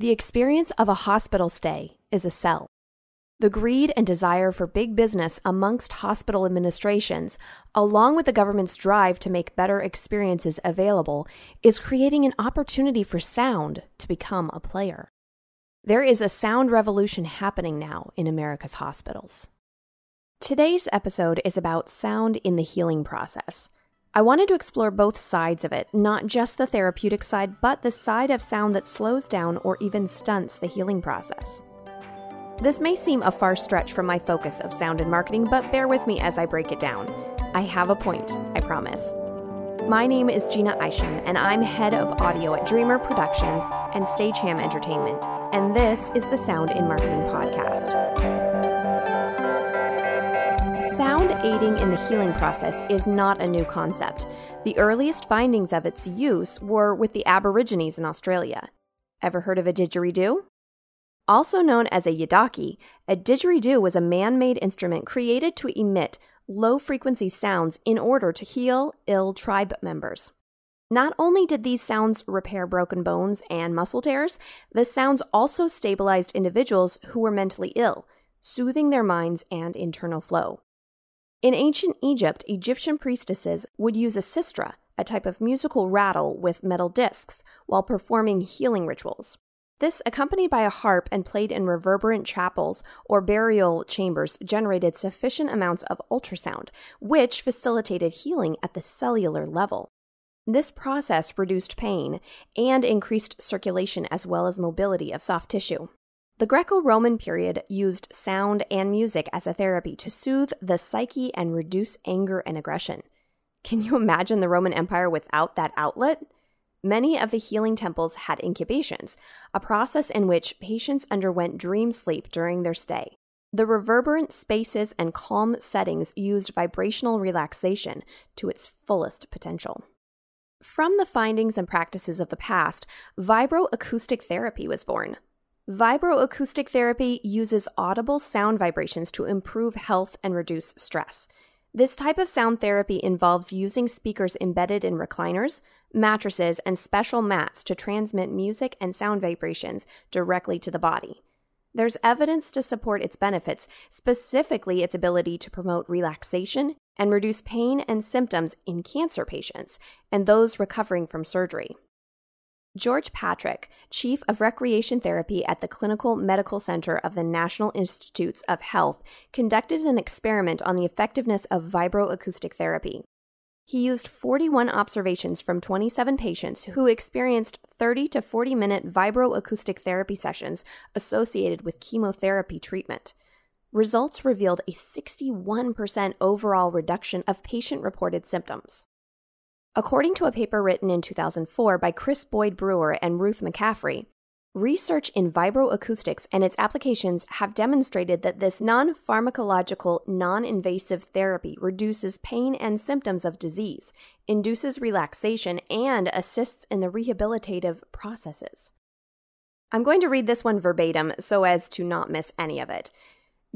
The experience of a hospital stay is a sell. The greed and desire for big business amongst hospital administrations, along with the government's drive to make better experiences available, is creating an opportunity for sound to become a player. There is a sound revolution happening now in America's hospitals. Today's episode is about sound in the healing process. I wanted to explore both sides of it, not just the therapeutic side, but the side of sound that slows down or even stunts the healing process. This may seem a far stretch from my focus of sound and marketing, but bear with me as I break it down. I have a point, I promise. My name is Jeanna Isham, and I'm head of audio at Dreamr Productions and Stageham Entertainment, and this is the Sound in Marketing Podcast. Sound aiding in the healing process is not a new concept. The earliest findings of its use were with the Aborigines in Australia. Ever heard of a didgeridoo? Also known as a yidaki, a didgeridoo was a man made instrument created to emit low frequency sounds in order to heal ill tribe members. Not only did these sounds repair broken bones and muscle tears, the sounds also stabilized individuals who were mentally ill, soothing their minds and internal flow. In ancient Egypt, Egyptian priestesses would use a sistra, a type of musical rattle with metal discs, while performing healing rituals. This, accompanied by a harp and played in reverberant chapels or burial chambers, generated sufficient amounts of ultrasound, which facilitated healing at the cellular level. This process reduced pain and increased circulation as well as mobility of soft tissue. The Greco Roman period used sound and music as a therapy to soothe the psyche and reduce anger and aggression. Can you imagine the Roman Empire without that outlet? Many of the healing temples had incubations, a process in which patients underwent dream sleep during their stay. The reverberant spaces and calm settings used vibrational relaxation to its fullest potential. From the findings and practices of the past, vibroacoustic therapy was born, Vibroacoustic therapy uses audible sound vibrations to improve health and reduce stress. This type of sound therapy involves using speakers embedded in recliners, mattresses, and special mats to transmit music and sound vibrations directly to the body. There's evidence to support its benefits, specifically its ability to promote relaxation and reduce pain and symptoms in cancer patients and those recovering from surgery. George Patrick, Chief of Recreation Therapy at the Clinical Medical Center of the National Institutes of Health, conducted an experiment on the effectiveness of vibroacoustic therapy. He used 41 observations from 27 patients who experienced 30 to 40 minute vibroacoustic therapy sessions associated with chemotherapy treatment. Results revealed a 61% overall reduction of patient reported symptoms. According to a paper written in 2004 by Chris Boyd Brewer and Ruth McCaffrey, research in vibroacoustics and its applications have demonstrated that this non pharmacological, non invasive therapy reduces pain and symptoms of disease, induces relaxation, and assists in the rehabilitative processes. I'm going to read this one verbatim so as to not miss any of it.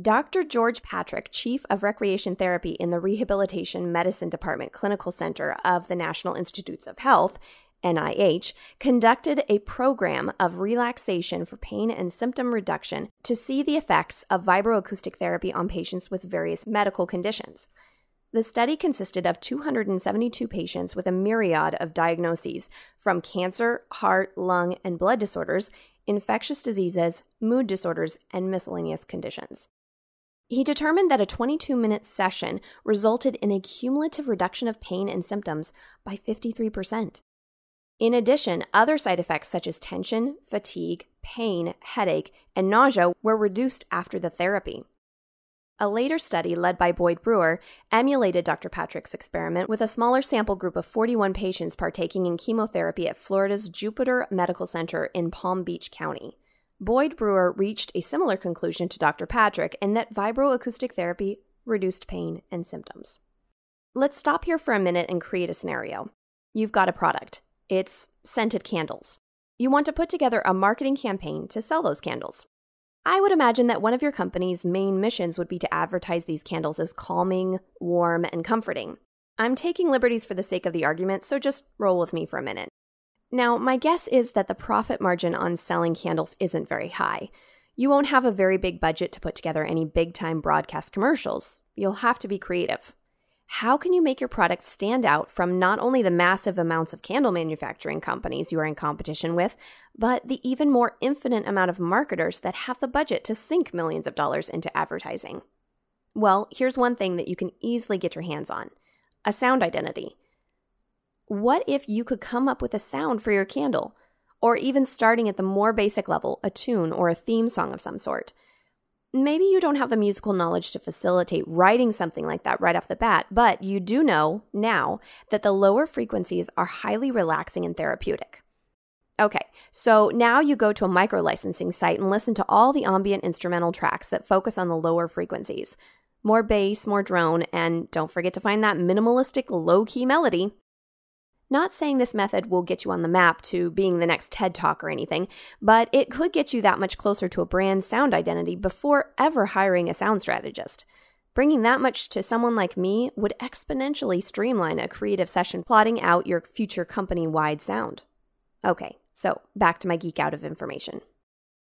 Dr. George Patrick, Chief of Recreation Therapy in the Rehabilitation Medicine Department Clinical Center of the National Institutes of Health, NIH, conducted a program of relaxation for pain and symptom reduction to see the effects of vibroacoustic therapy on patients with various medical conditions. The study consisted of 272 patients with a myriad of diagnoses from cancer, heart, lung, and blood disorders, infectious diseases, mood disorders, and miscellaneous conditions. He determined that a 22 minute session resulted in a cumulative reduction of pain and symptoms by 53%. In addition, other side effects such as tension, fatigue, pain, headache, and nausea were reduced after the therapy. A later study led by Boyd Brewer emulated Dr. Patrick's experiment with a smaller sample group of 41 patients partaking in chemotherapy at Florida's Jupiter Medical Center in Palm Beach County. Boyd Brewer reached a similar conclusion to Dr. Patrick in that vibroacoustic therapy reduced pain and symptoms. Let's stop here for a minute and create a scenario. You've got a product, it's scented candles. You want to put together a marketing campaign to sell those candles. I would imagine that one of your company's main missions would be to advertise these candles as calming, warm, and comforting. I'm taking liberties for the sake of the argument, so just roll with me for a minute. Now, my guess is that the profit margin on selling candles isn't very high. You won't have a very big budget to put together any big time broadcast commercials. You'll have to be creative. How can you make your product stand out from not only the massive amounts of candle manufacturing companies you are in competition with, but the even more infinite amount of marketers that have the budget to sink millions of dollars into advertising? Well, here's one thing that you can easily get your hands on a sound identity. What if you could come up with a sound for your candle? Or even starting at the more basic level, a tune or a theme song of some sort. Maybe you don't have the musical knowledge to facilitate writing something like that right off the bat, but you do know now that the lower frequencies are highly relaxing and therapeutic. Okay, so now you go to a micro licensing site and listen to all the ambient instrumental tracks that focus on the lower frequencies. More bass, more drone, and don't forget to find that minimalistic low key melody. Not saying this method will get you on the map to being the next TED Talk or anything, but it could get you that much closer to a brand sound identity before ever hiring a sound strategist. Bringing that much to someone like me would exponentially streamline a creative session plotting out your future company wide sound. Okay, so back to my geek out of information.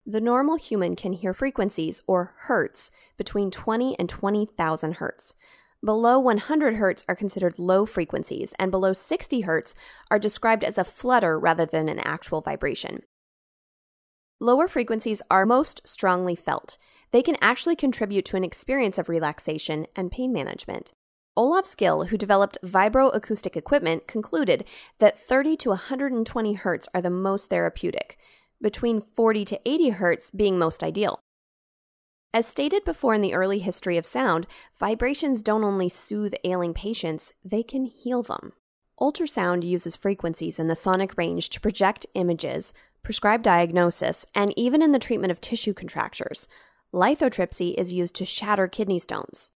The normal human can hear frequencies, or hertz, between 20 and 20,000 hertz. Below 100 Hz are considered low frequencies, and below 60 Hz are described as a flutter rather than an actual vibration. Lower frequencies are most strongly felt. They can actually contribute to an experience of relaxation and pain management. Olav Skille, who developed vibroacoustic equipment, concluded that 30 to 120 Hz are the most therapeutic, between 40 to 80 Hz being most ideal. As stated before in the early history of sound, vibrations don't only soothe ailing patients, they can heal them. Ultrasound uses frequencies in the sonic range to project images, prescribe diagnosis, and even in the treatment of tissue contractures. Lithotripsy is used to shatter kidney stones.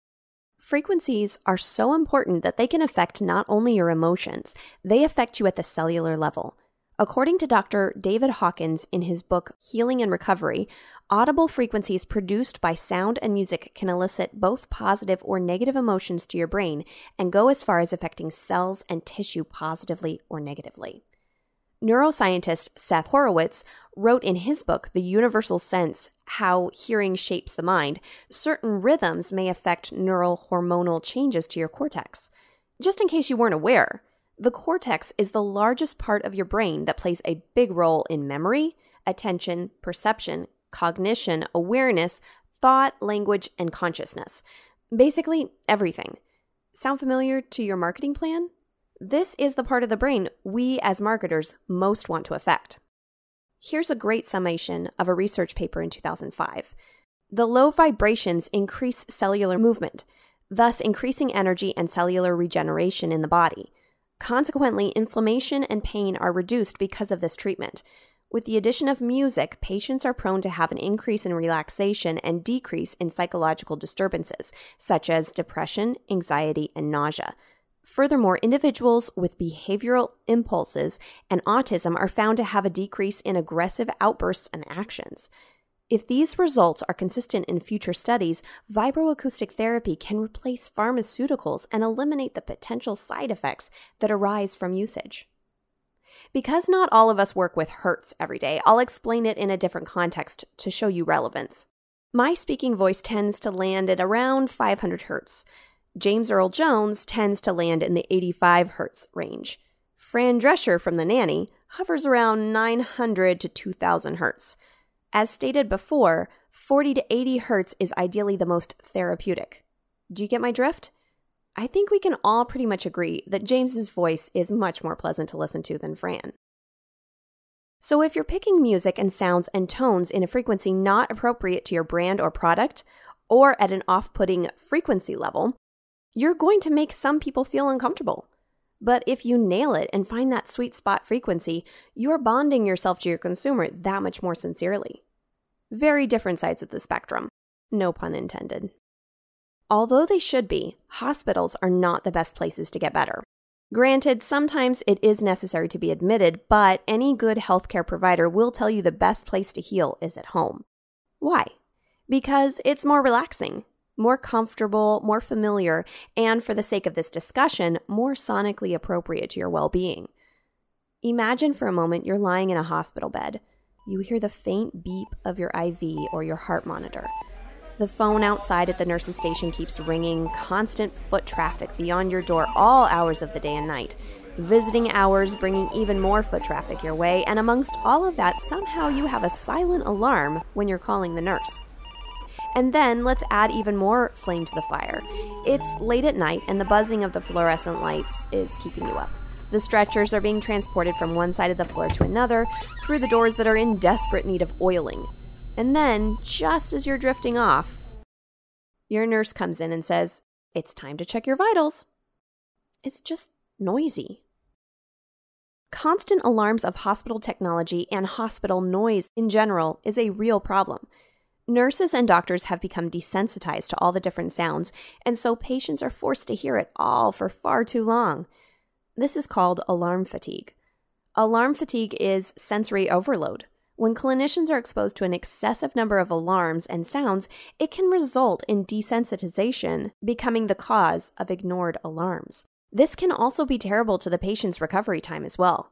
Frequencies are so important that they can affect not only your emotions, they affect you at the cellular level. According to Dr. David Hawkins in his book Healing and Recovery, audible frequencies produced by sound and music can elicit both positive or negative emotions to your brain and go as far as affecting cells and tissue positively or negatively. Neuroscientist Seth Horowitz wrote in his book, The Universal Sense How Hearing Shapes the Mind, certain rhythms may affect neural hormonal changes to your cortex. Just in case you weren't aware, the cortex is the largest part of your brain that plays a big role in memory, attention, perception, cognition, awareness, thought, language, and consciousness. Basically, everything. Sound familiar to your marketing plan? This is the part of the brain we as marketers most want to affect. Here's a great summation of a research paper in 2005. The low vibrations increase cellular movement, thus increasing energy and cellular regeneration in the body. Consequently, inflammation and pain are reduced because of this treatment. With the addition of music, patients are prone to have an increase in relaxation and decrease in psychological disturbances, such as depression, anxiety, and nausea. Furthermore, individuals with behavioral impulses and autism are found to have a decrease in aggressive outbursts and actions. If these results are consistent in future studies, vibroacoustic therapy can replace pharmaceuticals and eliminate the potential side effects that arise from usage. Because not all of us work with hertz every day, I'll explain it in a different context to show you relevance. My speaking voice tends to land at around 500 hertz. James Earl Jones tends to land in the 85 hertz range. Fran Drescher from The Nanny hovers around 900 to 2000 hertz. As stated before, 40 to 80 hertz is ideally the most therapeutic. Do you get my drift? I think we can all pretty much agree that James's voice is much more pleasant to listen to than Fran. So if you're picking music and sounds and tones in a frequency not appropriate to your brand or product, or at an off putting frequency level, you're going to make some people feel uncomfortable. But if you nail it and find that sweet spot frequency, you're bonding yourself to your consumer that much more sincerely. Very different sides of the spectrum. No pun intended. Although they should be, hospitals are not the best places to get better. Granted, sometimes it is necessary to be admitted, but any good healthcare provider will tell you the best place to heal is at home. Why? Because it's more relaxing, more comfortable, more familiar, and for the sake of this discussion, more sonically appropriate to your well being. Imagine for a moment you're lying in a hospital bed. You hear the faint beep of your IV or your heart monitor. The phone outside at the nurse's station keeps ringing, constant foot traffic beyond your door all hours of the day and night. Visiting hours bringing even more foot traffic your way, and amongst all of that, somehow you have a silent alarm when you're calling the nurse. And then let's add even more flame to the fire. It's late at night, and the buzzing of the fluorescent lights is keeping you up. The stretchers are being transported from one side of the floor to another through the doors that are in desperate need of oiling. And then, just as you're drifting off, your nurse comes in and says, It's time to check your vitals. It's just noisy. Constant alarms of hospital technology and hospital noise in general is a real problem. Nurses and doctors have become desensitized to all the different sounds, and so patients are forced to hear it all for far too long. This is called alarm fatigue. Alarm fatigue is sensory overload. When clinicians are exposed to an excessive number of alarms and sounds, it can result in desensitization, becoming the cause of ignored alarms. This can also be terrible to the patient's recovery time as well.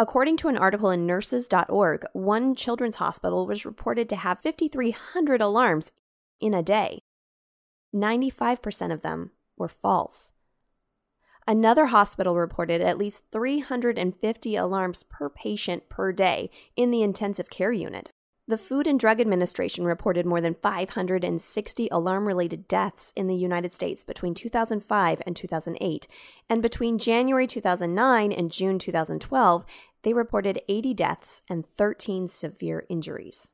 According to an article in nurses.org, one children's hospital was reported to have 5,300 alarms in a day. 95% of them were false. Another hospital reported at least 350 alarms per patient per day in the intensive care unit. The Food and Drug Administration reported more than 560 alarm related deaths in the United States between 2005 and 2008. And between January 2009 and June 2012, they reported 80 deaths and 13 severe injuries.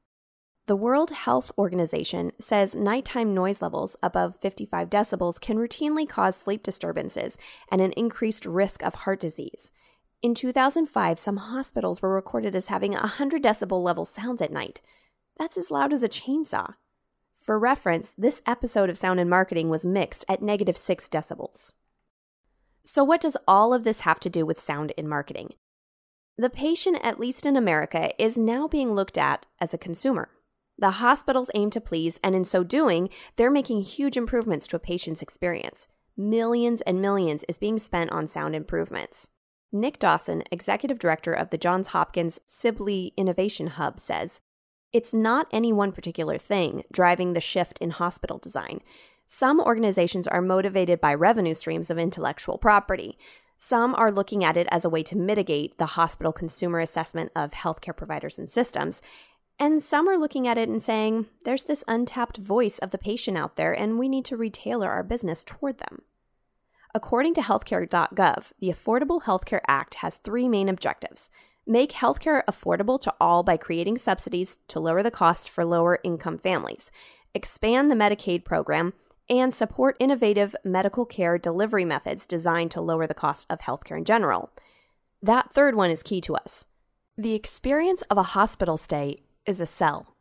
The World Health Organization says nighttime noise levels above 55 decibels can routinely cause sleep disturbances and an increased risk of heart disease. In 2005, some hospitals were recorded as having 100 decibel level sounds at night. That's as loud as a chainsaw. For reference, this episode of Sound in Marketing was mixed at negative 6 decibels. So, what does all of this have to do with sound in marketing? The patient, at least in America, is now being looked at as a consumer. The hospitals aim to please, and in so doing, they're making huge improvements to a patient's experience. Millions and millions is being spent on sound improvements. Nick Dawson, executive director of the Johns Hopkins Sibley Innovation Hub, says It's not any one particular thing driving the shift in hospital design. Some organizations are motivated by revenue streams of intellectual property. Some are looking at it as a way to mitigate the hospital consumer assessment of healthcare providers and systems. And some are looking at it and saying, there's this untapped voice of the patient out there, and we need to retailor our business toward them. According to healthcare.gov, the Affordable Healthcare Act has three main objectives make healthcare affordable to all by creating subsidies to lower the cost for lower income families, expand the Medicaid program, and support innovative medical care delivery methods designed to lower the cost of healthcare in general. That third one is key to us. The experience of a hospital stay is a sell.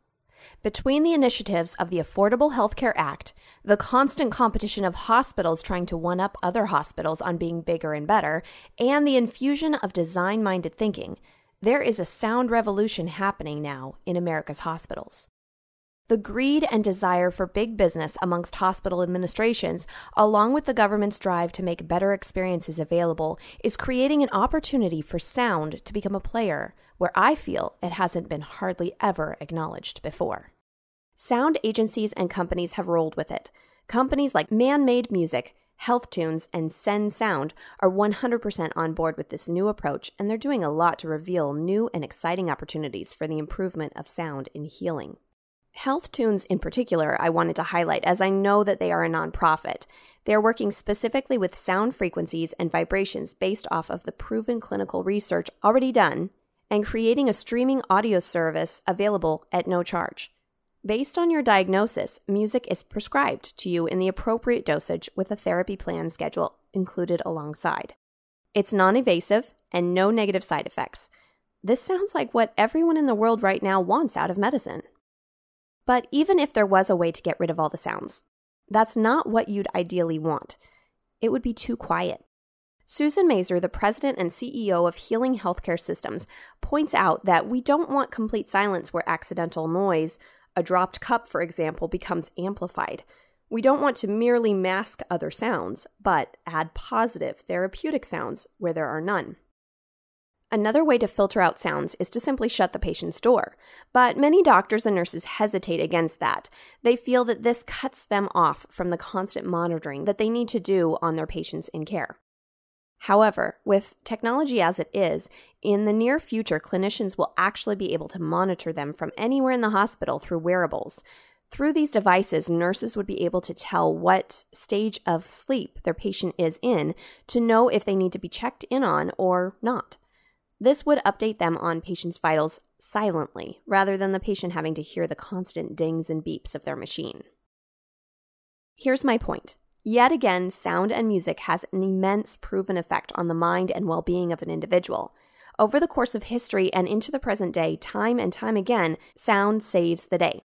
Between the initiatives of the Affordable Health Care Act, the constant competition of hospitals trying to one up other hospitals on being bigger and better, and the infusion of design minded thinking, there is a sound revolution happening now in America's hospitals. The greed and desire for big business amongst hospital administrations, along with the government's drive to make better experiences available, is creating an opportunity for sound to become a player where I feel it hasn't been hardly ever acknowledged before. Sound agencies and companies have rolled with it. Companies like Man Made Music, Health Tunes, and Sen Sound are 100% on board with this new approach, and they're doing a lot to reveal new and exciting opportunities for the improvement of sound in healing. Health Tunes, in particular, I wanted to highlight as I know that they are a nonprofit. They are working specifically with sound frequencies and vibrations based off of the proven clinical research already done and creating a streaming audio service available at no charge. Based on your diagnosis, music is prescribed to you in the appropriate dosage with a therapy plan schedule included alongside. It's non invasive and no negative side effects. This sounds like what everyone in the world right now wants out of medicine. But even if there was a way to get rid of all the sounds, that's not what you'd ideally want. It would be too quiet. Susan Mazer, the president and CEO of Healing Healthcare Systems, points out that we don't want complete silence where accidental noise, a dropped cup, for example, becomes amplified. We don't want to merely mask other sounds, but add positive, therapeutic sounds where there are none. Another way to filter out sounds is to simply shut the patient's door. But many doctors and nurses hesitate against that. They feel that this cuts them off from the constant monitoring that they need to do on their patients in care. However, with technology as it is, in the near future, clinicians will actually be able to monitor them from anywhere in the hospital through wearables. Through these devices, nurses would be able to tell what stage of sleep their patient is in to know if they need to be checked in on or not. This would update them on patients' vitals silently, rather than the patient having to hear the constant dings and beeps of their machine. Here's my point. Yet again, sound and music has an immense proven effect on the mind and well being of an individual. Over the course of history and into the present day, time and time again, sound saves the day.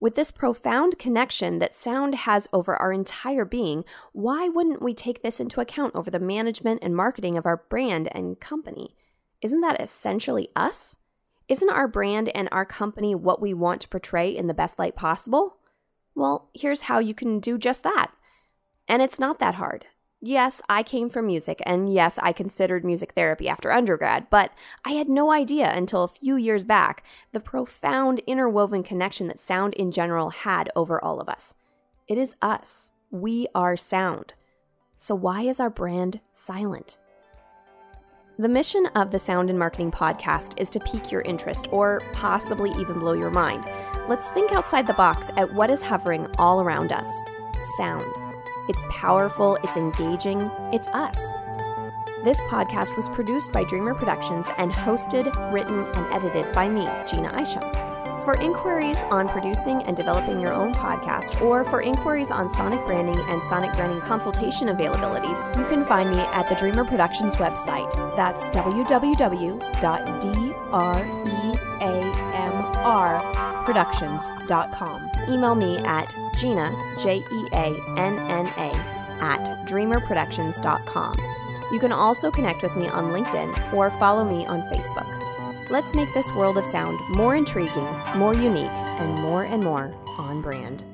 With this profound connection that sound has over our entire being, why wouldn't we take this into account over the management and marketing of our brand and company? isn't that essentially us? Isn't our brand and our company what we want to portray in the best light possible? Well, here's how you can do just that. And it's not that hard. Yes, I came from music, and yes, I considered music therapy after undergrad, but I had no idea until a few years back the profound interwoven connection that sound in general had over all of us. It is us. We are sound. So, why is our brand silent? The mission of the Sound in Marketing Podcast is to pique your interest or possibly even blow your mind. Let's think outside the box at what is hovering all around us sound. It's powerful, it's engaging, it's us. This podcast was produced by Dreamr Productions and hosted, written, and edited by me, Jeanna Isham. For inquiries on producing and developing your own podcast, or for inquiries on sonic branding and sonic branding consultation availabilities, you can find me at the Dreamr Productions website. That's www.dreamrproductions.com. Email me at Jeanna, J E A N N A, at dreamrproductions.com. You can also connect with me on LinkedIn or follow me on Facebook. Let's make this world of sound more intriguing, more unique, and more and more on brand.